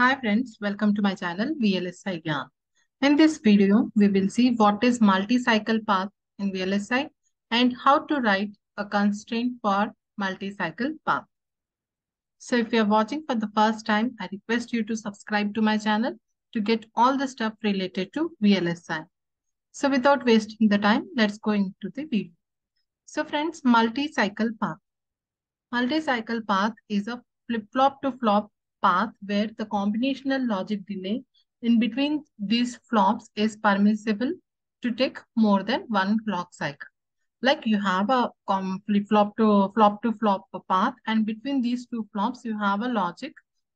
Hi friends, welcome to my channel VLSI Gyan. In this video, we will see what is multi-cycle path in VLSI and how to write a constraint for multi-cycle path. So if you are watching for the first time, I request you to subscribe to my channel to get all the stuff related to VLSI. So without wasting the time, let's go into the video. So friends, multi-cycle path. Multi-cycle path is a flip-flop to flop path where the combinational logic delay in between these flops is permissible to take more than one clock cycle. Like you have a flip-flop to flop to flop path and between these two flops you have a logic,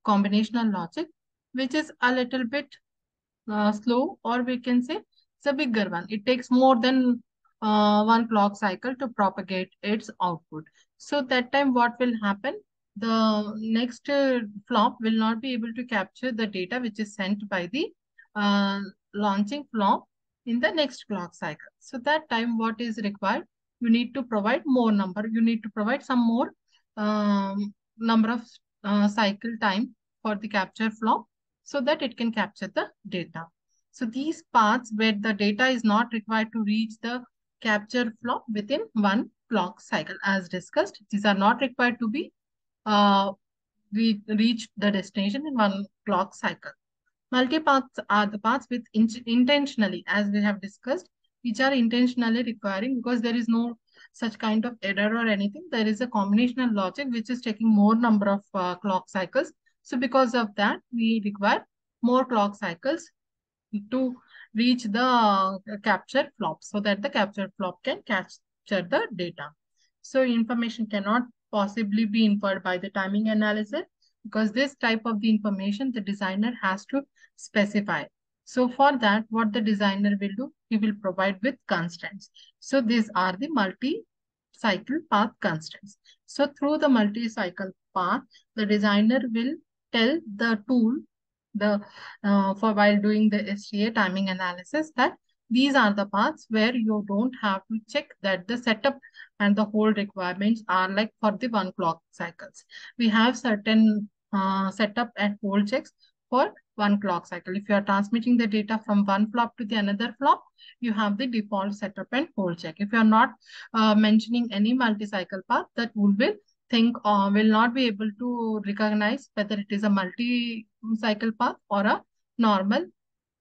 combinational logic, which is a little bit uh, slow or we can say it's a bigger one. It takes more than uh, one clock cycle to propagate its output. So that time what will happen? The next uh, flop will not be able to capture the data which is sent by the uh, launching flop in the next clock cycle. So that time what is required? You need to provide more number. You need to provide some more um, number of uh, cycle time for the capture flop so that it can capture the data. So these paths where the data is not required to reach the capture flop within one clock cycle as discussed. These are not required to be uh, we reach the destination in one clock cycle. Multi-paths are the paths with in intentionally, as we have discussed, which are intentionally requiring because there is no such kind of error or anything. There is a combinational logic which is taking more number of uh, clock cycles. So because of that, we require more clock cycles to reach the uh, capture flop so that the capture flop can capture the data. So information cannot possibly be inferred by the timing analysis because this type of the information the designer has to specify. So for that, what the designer will do, he will provide with constraints. So these are the multi-cycle path constraints. So through the multi-cycle path, the designer will tell the tool the uh, for while doing the STA timing analysis that these are the paths where you don't have to check that the setup and the hold requirements are like for the one clock cycles. We have certain uh, setup and hold checks for one clock cycle. If you are transmitting the data from one flop to the another flop, you have the default setup and hold check. If you are not uh, mentioning any multi-cycle path, that tool will think uh, will not be able to recognize whether it is a multi-cycle path or a normal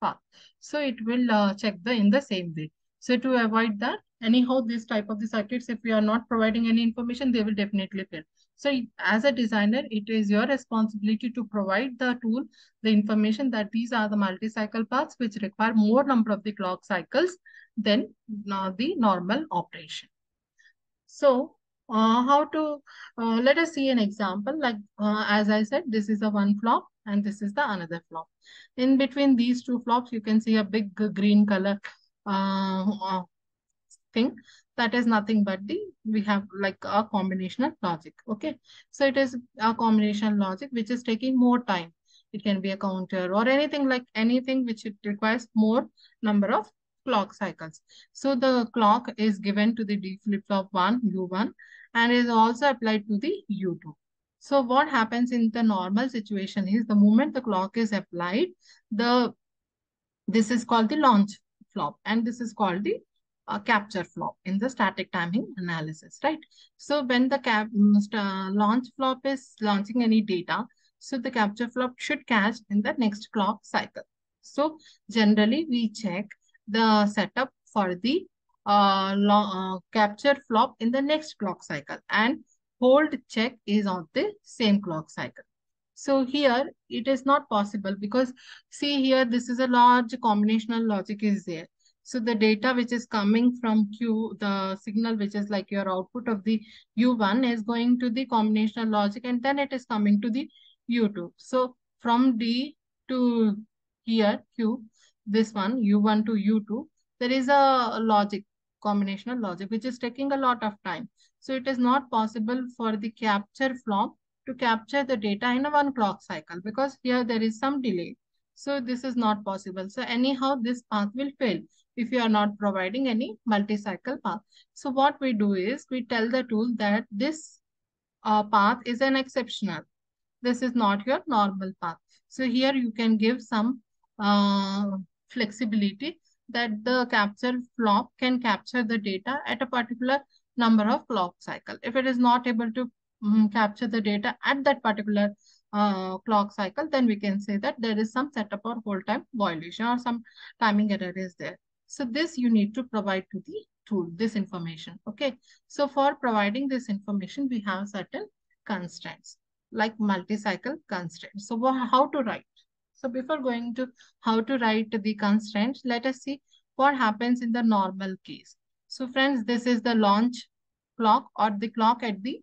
path. So it will uh, check the in the same way. So to avoid that, anyhow, this type of the circuits, if we are not providing any information, they will definitely fail. So as a designer, it is your responsibility to provide the tool, the information that these are the multi-cycle paths which require more number of the clock cycles than uh, the normal operation. So uh, how to, uh, let us see an example. Like, uh, as I said, this is a one flop and this is the another flop. In between these two flops, you can see a big green color uh, uh, thing that is nothing but the we have like a combinational logic okay? So it is a combination logic which is taking more time. It can be a counter or anything like anything which it requires more number of clock cycles. So the clock is given to the d flip flop 1 u1 and is also applied to the u2 so what happens in the normal situation is the moment the clock is applied the this is called the launch flop and this is called the uh, capture flop in the static timing analysis, right? So when the cap uh, launch flop is launching any data, so the capture flop should catch in the next clock cycle. So generally we check the setup for the uh, uh, capture flop in the next clock cycle and hold check is on the same clock cycle. So here it is not possible because see here this is a large combinational logic is there. So the data which is coming from Q, the signal which is like your output of the U1 is going to the combinational logic and then it is coming to the U2. So from D to here Q, this one U1 to U2, there is a logic, combinational logic, which is taking a lot of time. So it is not possible for the capture flop to capture the data in a one clock cycle because here there is some delay. So this is not possible. So anyhow, this path will fail if you are not providing any multi-cycle path. So what we do is we tell the tool that this uh, path is an exceptional. This is not your normal path. So here you can give some uh, flexibility that the capture flop can capture the data at a particular number of clock cycle. If it is not able to um, capture the data at that particular uh, clock cycle, then we can say that there is some setup or hold time violation or some timing error is there. So this you need to provide to the tool, this information. Okay. So for providing this information, we have certain constraints like multi-cycle constraints. So how to write? So before going to how to write the constraints, let us see what happens in the normal case. So friends, this is the launch clock or the clock at the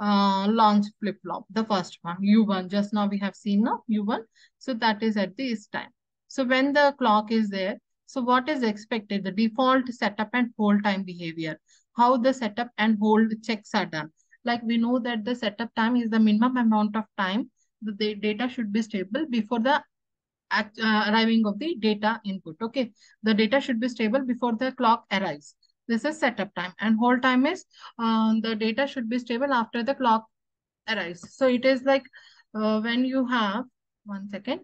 uh, launch flip-flop, the first one, U1. Just now we have seen now U1. So that is at this time. So when the clock is there, so what is expected? The default setup and hold time behavior. How the setup and hold checks are done. Like we know that the setup time is the minimum amount of time the data should be stable before the uh, arriving of the data input. Okay, the data should be stable before the clock arrives. This is setup time and hold time is uh, the data should be stable after the clock arrives. So it is like uh, when you have, one second,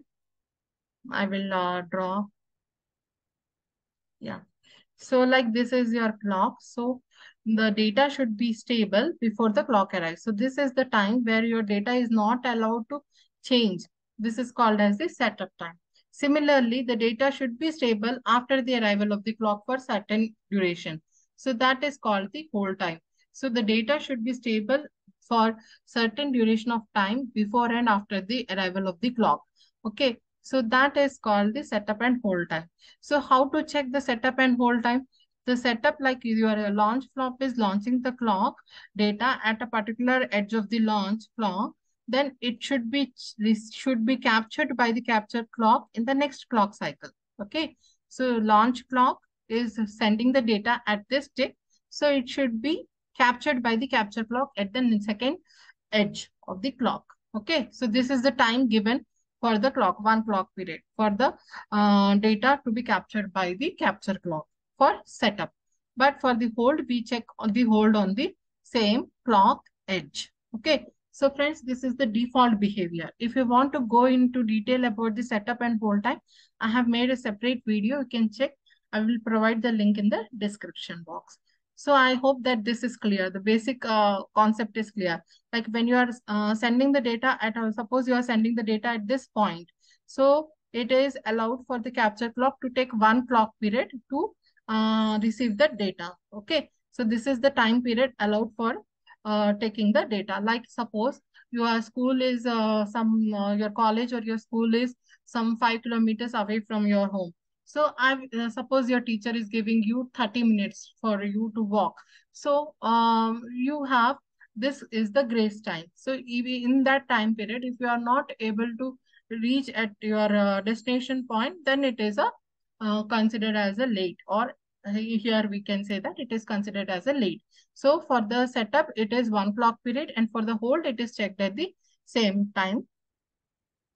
I will uh, draw. Yeah. So like this is your clock. So the data should be stable before the clock arrives. So this is the time where your data is not allowed to change. This is called as the setup time. Similarly, the data should be stable after the arrival of the clock for certain duration. So that is called the hold time. So the data should be stable for certain duration of time before and after the arrival of the clock. Okay. So that is called the setup and hold time. So how to check the setup and hold time? The setup like your launch flop is launching the clock data at a particular edge of the launch clock then it should be this should be captured by the capture clock in the next clock cycle. Okay. So launch clock is sending the data at this tick. So it should be captured by the capture clock at the second edge of the clock. Okay. So this is the time given for the clock, one clock period for the uh, data to be captured by the capture clock for setup. But for the hold, we check on the hold on the same clock edge. Okay. So friends, this is the default behavior. If you want to go into detail about the setup and hold time, I have made a separate video. You can check. I will provide the link in the description box. So I hope that this is clear. The basic uh, concept is clear. Like when you are uh, sending the data at, uh, suppose you are sending the data at this point. So it is allowed for the capture clock to take one clock period to uh, receive the data. Okay. So this is the time period allowed for uh, taking the data. Like suppose your school is uh, some, uh, your college or your school is some five kilometers away from your home. So I uh, suppose your teacher is giving you 30 minutes for you to walk. So um, you have, this is the grace time. So in that time period, if you are not able to reach at your uh, destination point, then it is a uh, considered as a late or here we can say that it is considered as a late. So for the setup, it is one clock period and for the hold, it is checked at the same time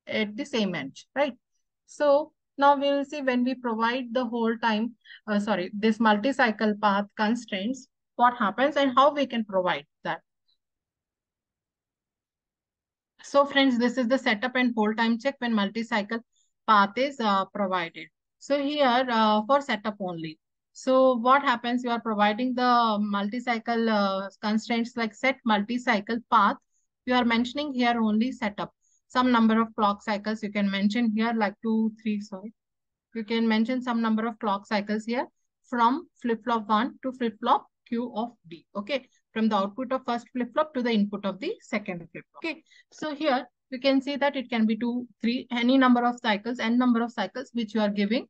at the same edge, right? So now we will see when we provide the hold time, uh, sorry, this multi-cycle path constraints, what happens and how we can provide that. So friends, this is the setup and hold time check when multi-cycle path is uh, provided. So here uh, for setup only. So what happens, you are providing the multi-cycle uh, constraints like set multi-cycle path. You are mentioning here only setup. Some number of clock cycles you can mention here like two, three, sorry. You can mention some number of clock cycles here from flip-flop 1 to flip-flop Q of D. Okay. From the output of first flip-flop to the input of the second flip-flop. Okay. So here you can see that it can be two, three, any number of cycles, n number of cycles which you are giving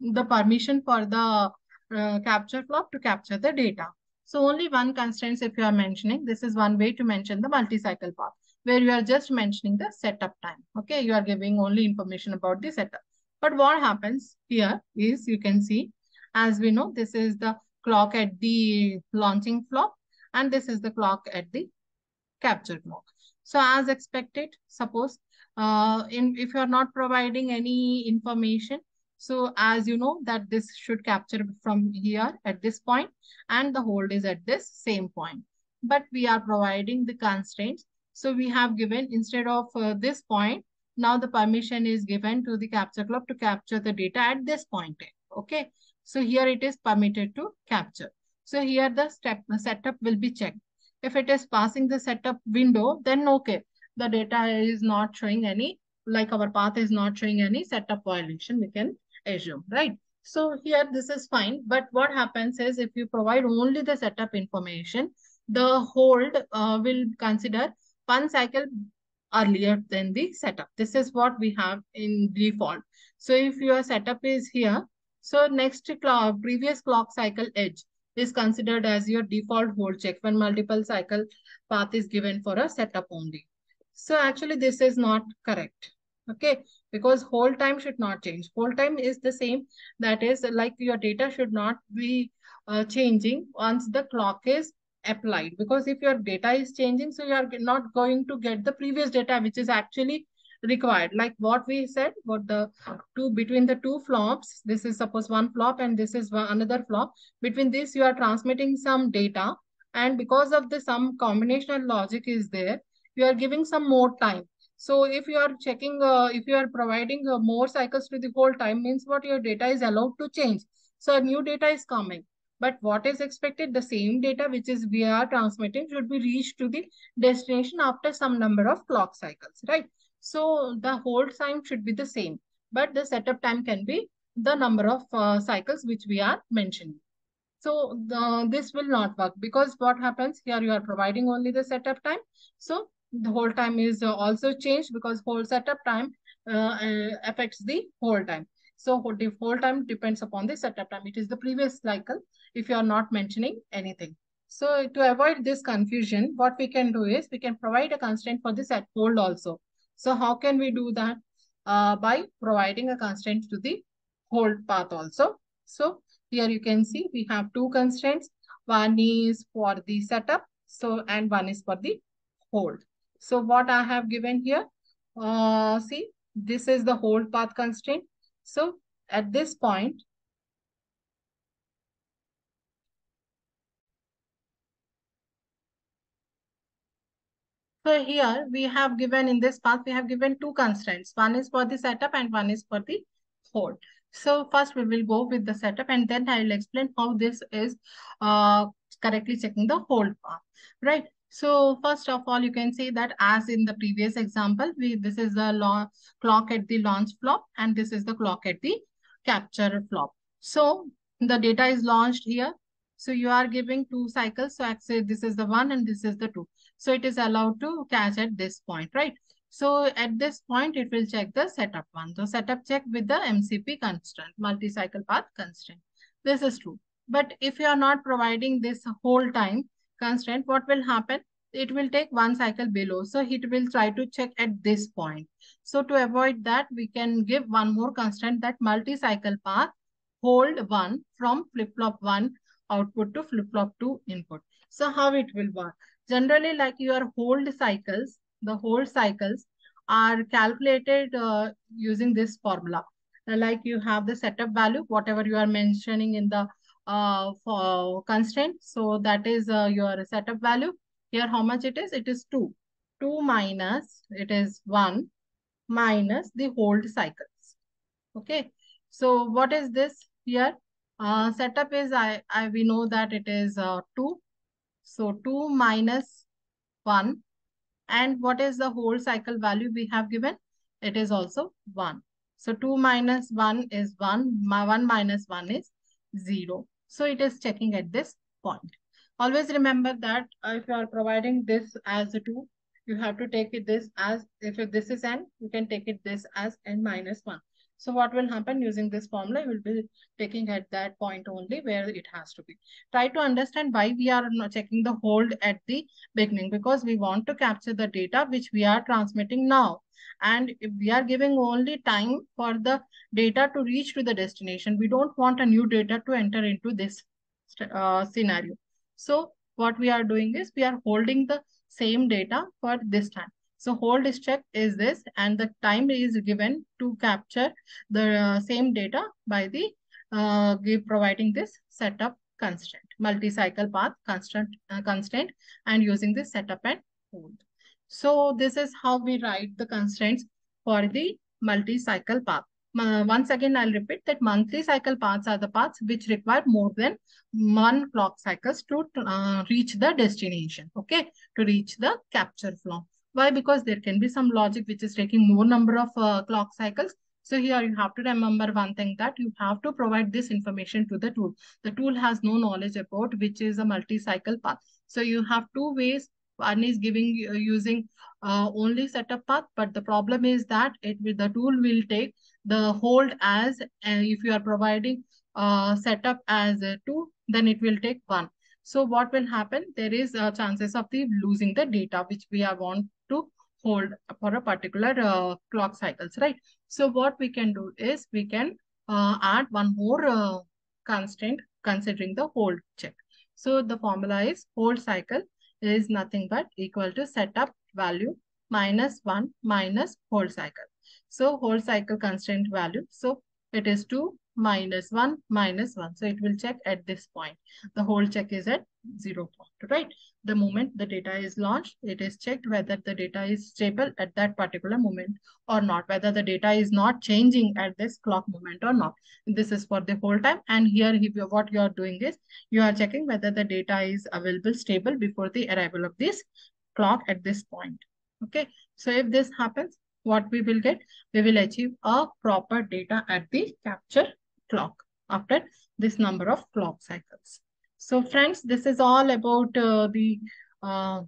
the permission for the uh, capture flop to capture the data. So only one constraint if you are mentioning, this is one way to mention the multi-cycle path where you are just mentioning the setup time. Okay, you are giving only information about the setup. But what happens here is you can see, as we know, this is the clock at the launching flop and this is the clock at the capture clock. So as expected, suppose uh, in if you are not providing any information, so as you know that this should capture from here at this point and the hold is at this same point. But we are providing the constraints So we have given instead of uh, this point, now the permission is given to the capture club to capture the data at this point. Okay. So here it is permitted to capture. So here the step the setup will be checked. If it is passing the setup window, then okay. The data is not showing any, like our path is not showing any setup violation, we can assume, right? So here this is fine. But what happens is if you provide only the setup information, the hold uh, will consider one cycle earlier than the setup. This is what we have in default. So if your setup is here, so next clock, previous clock cycle edge is considered as your default hold check when multiple cycle path is given for a setup only. So actually this is not correct. Okay, because hold time should not change. Hold time is the same. That is like your data should not be uh, changing once the clock is applied. Because if your data is changing, so you are not going to get the previous data, which is actually required. Like what we said, what the two between the two flops, this is suppose one flop and this is one, another flop. Between this, you are transmitting some data. And because of the some combinational logic is there, you are giving some more time. So if you are checking, uh, if you are providing uh, more cycles to the hold time means what your data is allowed to change. So new data is coming. But what is expected? The same data which is we are transmitting should be reached to the destination after some number of clock cycles, right? So the hold time should be the same, but the setup time can be the number of uh, cycles which we are mentioning. So the, this will not work because what happens here, you are providing only the setup time. So the hold time is also changed because hold setup time uh, uh affects the hold time. So the hold time depends upon the setup time. It is the previous cycle if you are not mentioning anything. So to avoid this confusion, what we can do is we can provide a constraint for the set hold also. So how can we do that? Uh, by providing a constraint to the hold path also. So here you can see we have two constraints. One is for the setup. So and one is for the hold. So what I have given here, uh, see, this is the hold path constraint. So at this point, So here we have given in this path, we have given two constraints. One is for the setup and one is for the hold. So first we will go with the setup and then I will explain how this is uh, correctly checking the hold path, right? So first of all, you can see that as in the previous example, we this is the clock at the launch flop and this is the clock at the capture flop. So the data is launched here. So you are giving two cycles. So actually this is the one and this is the two. So it is allowed to catch at this point, right? So at this point, it will check the setup one. So setup check with the MCP constraint, multi-cycle path constraint. This is true. But if you are not providing this hold time constraint, what will happen? It will take one cycle below. So it will try to check at this point. So to avoid that, we can give one more constraint that multi-cycle path hold one from flip-flop one output to flip-flop two input. So how it will work? Generally, like your hold cycles, the hold cycles are calculated uh, using this formula. Like you have the setup value, whatever you are mentioning in the uh, for constraint. So that is uh, your setup value. Here, how much it is? It is 2. 2 minus, it is 1 minus the hold cycles. Okay. So what is this here? Uh, setup is, I, I we know that it is uh, 2 so 2 minus 1. And what is the hold cycle value we have given? It is also 1. So 2 minus 1 is 1. 1 minus 1 is 0. So it is checking at this point. Always remember that if you are providing this as a 2, you have to take it this as, if this is n, you can take it this as n minus 1. So what will happen using this formula, you will be taking at that point only where it has to be. Try to understand why we are checking the hold at the beginning because we want to capture the data which we are transmitting now. And if we are giving only time for the data to reach to the destination, we don't want a new data to enter into this uh, scenario. So what we are doing is we are holding the same data for this time. So hold check is this and the time is given to capture the uh, same data by the uh, providing this setup constraint, multi-cycle path constraint, uh, and using this setup and hold. So this is how we write the constraints for the multi-cycle path. Uh, once again, I'll repeat that multi-cycle paths are the paths which require more than one clock cycles to uh, reach the destination, okay, to reach the capture flop. Why? Because there can be some logic which is taking more number of uh, clock cycles. So here you have to remember one thing that you have to provide this information to the tool. The tool has no knowledge about which is a multi-cycle path. So you have two ways one is giving uh, using uh, only setup path, but the problem is that it the tool will take the hold as uh, if you are providing uh, setup as two, then it will take one. So what will happen? There is a chances of the losing the data which we are want to hold for a particular uh, clock cycles, right? So what we can do is we can uh, add one more uh, constraint considering the hold check. So the formula is hold cycle is nothing but equal to setup value minus 1 minus hold cycle. So hold cycle constraint value. So it is 2 minus 1 minus 1. So it will check at this point. The hold check is at 0 point, right? The moment the data is launched, it is checked whether the data is stable at that particular moment or not, whether the data is not changing at this clock moment or not. This is for the hold time. And here, what you are doing is, you are checking whether the data is available stable before the arrival of this clock at this point. Okay. So if this happens, what we will get? We will achieve a proper data at the capture clock after this number of clock cycles. So friends, this is all about uh, the uh,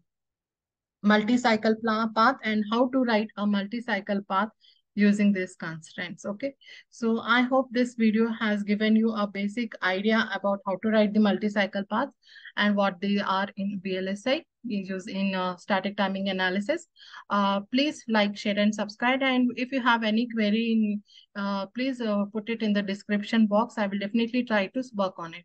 multi-cycle path and how to write a multi-cycle path using these constraints okay? So i hope this video has given you a basic idea about how to write the multi-cycle paths and what they are in vlsi used in uh, static timing analysis. Uh, please like share and subscribe. And if you have any query uh, please uh, put it in the description box. I will definitely try to work on it